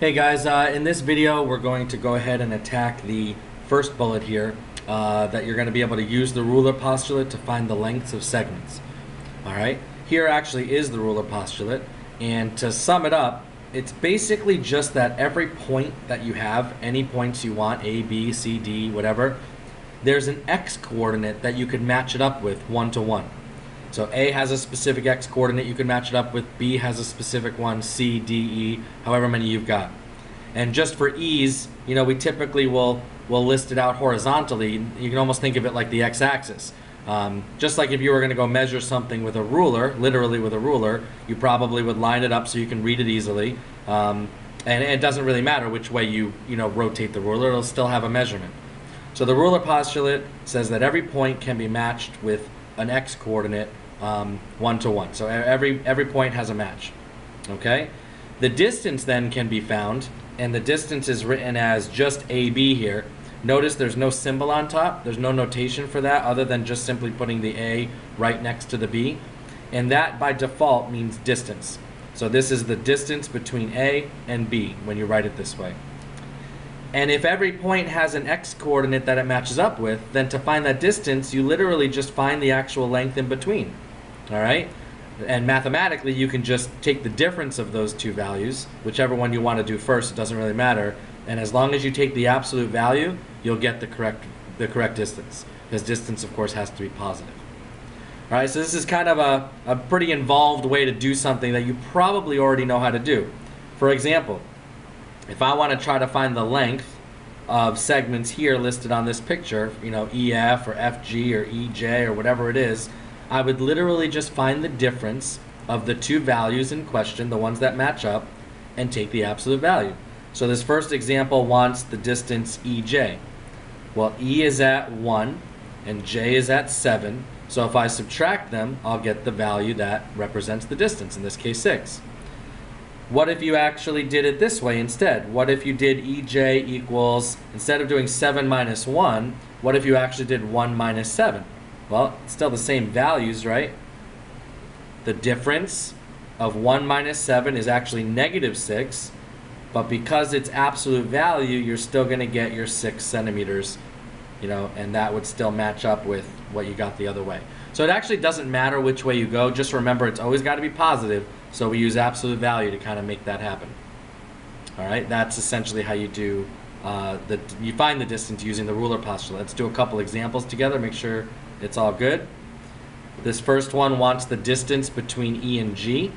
Hey guys, uh, in this video we're going to go ahead and attack the first bullet here uh, that you're going to be able to use the ruler postulate to find the lengths of segments. Alright, here actually is the ruler postulate and to sum it up, it's basically just that every point that you have, any points you want, A, B, C, D, whatever, there's an x coordinate that you could match it up with one to one. So A has a specific x coordinate you can match it up with, B has a specific one, C, D, E, however many you've got. And just for ease, you know, we typically will will list it out horizontally. You can almost think of it like the x-axis. Um, just like if you were going to go measure something with a ruler, literally with a ruler, you probably would line it up so you can read it easily. Um, and it doesn't really matter which way you you know rotate the ruler; it'll still have a measurement. So the ruler postulate says that every point can be matched with an x coordinate um, one to one. So every every point has a match. Okay. The distance then can be found, and the distance is written as just AB here. Notice there's no symbol on top. There's no notation for that other than just simply putting the A right next to the B. And that by default means distance. So this is the distance between A and B when you write it this way. And if every point has an x coordinate that it matches up with, then to find that distance, you literally just find the actual length in between. All right? And mathematically, you can just take the difference of those two values, whichever one you want to do first, it doesn't really matter. And as long as you take the absolute value, you'll get the correct, the correct distance. Because distance, of course, has to be positive. All right, so this is kind of a, a pretty involved way to do something that you probably already know how to do. For example, if I want to try to find the length of segments here listed on this picture, you know, EF or FG or EJ or whatever it is, I would literally just find the difference of the two values in question, the ones that match up, and take the absolute value. So this first example wants the distance EJ. Well, E is at 1 and J is at 7. So if I subtract them, I'll get the value that represents the distance, in this case 6. What if you actually did it this way instead? What if you did EJ equals, instead of doing 7 minus 1, what if you actually did 1 minus 7? Well, it's still the same values, right? The difference of 1 minus 7 is actually negative 6, but because it's absolute value, you're still going to get your 6 centimeters, you know, and that would still match up with what you got the other way. So it actually doesn't matter which way you go, just remember it's always got to be positive, so we use absolute value to kind of make that happen. All right, that's essentially how you do uh, the, you find the distance using the ruler postulate. Let's do a couple examples together, make sure it's all good. This first one wants the distance between E and G.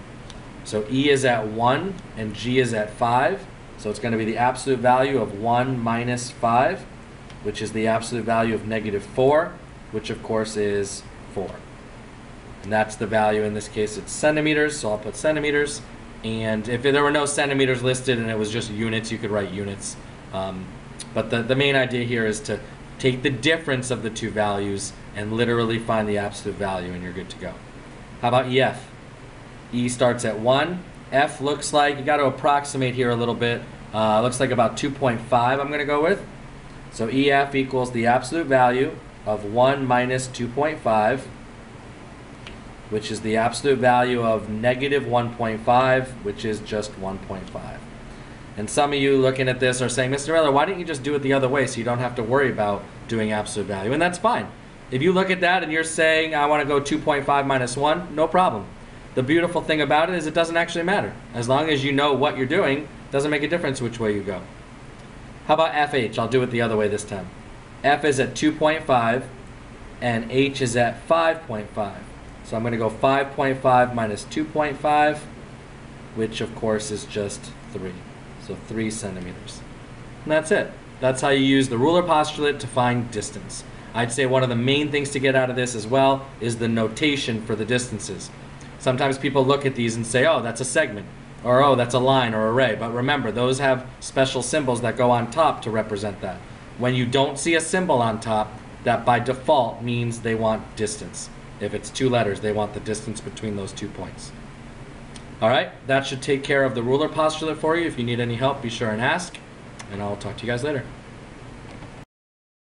So E is at 1 and G is at 5. So it's going to be the absolute value of 1 minus 5, which is the absolute value of negative 4, which of course is 4. And that's the value, in this case it's centimeters, so I'll put centimeters. And if there were no centimeters listed and it was just units, you could write units. Um, but the, the main idea here is to take the difference of the two values and literally find the absolute value and you're good to go. How about EF? E starts at 1. F looks like, you got to approximate here a little bit. Uh, looks like about 2.5 I'm going to go with. So EF equals the absolute value of 1 minus 2.5 which is the absolute value of negative 1.5, which is just 1.5. And some of you looking at this are saying, Mr. Miller, why don't you just do it the other way so you don't have to worry about doing absolute value? And that's fine. If you look at that and you're saying, I want to go 2.5 minus 1, no problem. The beautiful thing about it is it doesn't actually matter. As long as you know what you're doing, it doesn't make a difference which way you go. How about FH? I'll do it the other way this time. F is at 2.5 and H is at 5.5. So I'm going to go 5.5 minus 2.5, which of course is just 3. So 3 centimeters. And that's it. That's how you use the ruler postulate to find distance. I'd say one of the main things to get out of this as well is the notation for the distances. Sometimes people look at these and say, oh, that's a segment, or oh, that's a line or a ray. But remember, those have special symbols that go on top to represent that. When you don't see a symbol on top, that by default means they want distance. If it's two letters, they want the distance between those two points. All right, that should take care of the ruler postulate for you. If you need any help, be sure and ask, and I'll talk to you guys later.